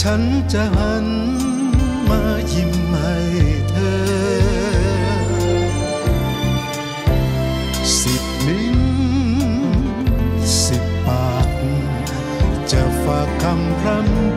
ฉันจะหันมายิ้มให้เธอ สิบนิ้นสิบปาก จะฝากคำพรำ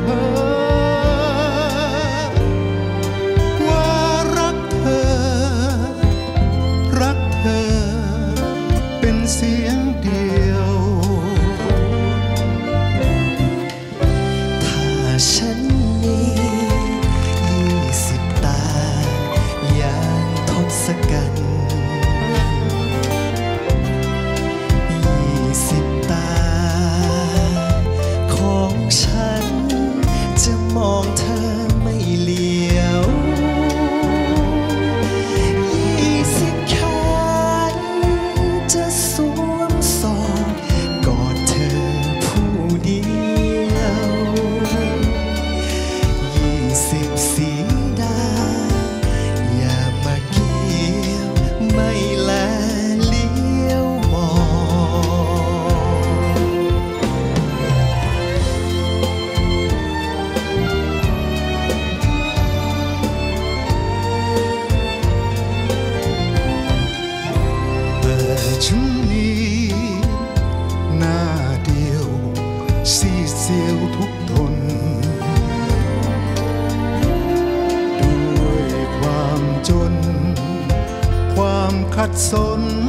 ขัดสน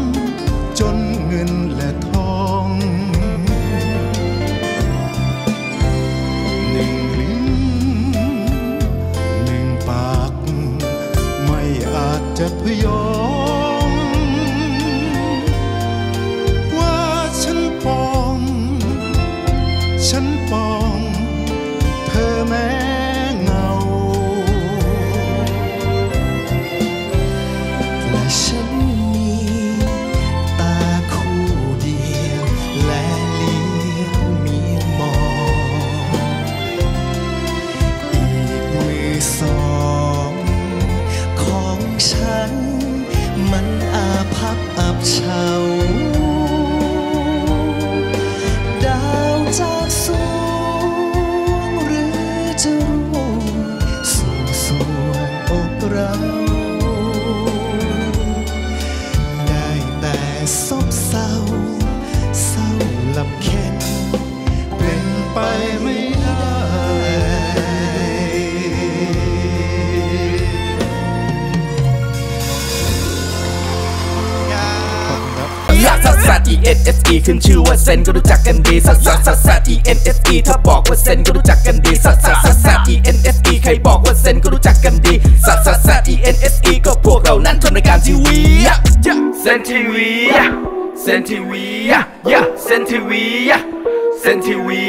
จะรู้สู่ส่วนอกเราได้แต่ซบเศร้าเศร้าลำเค็นเป็นไปไม่ E N S E ขึ้นชื่อว่าเซนก็รู้จักกันดีสัสสัสซัสซัส E N S E ถ้าบอกว่าเซนก็รู้จักกันดีสัสสัสซัสซัส E N S E ใครบอกว่าเซนก็รู้จักกันดีสัสสัสสัส E N S E ก็พวกเรานั้นทำรายการทีวีเซนทีวีเซนทีวีเซนทีวีเซนทีวี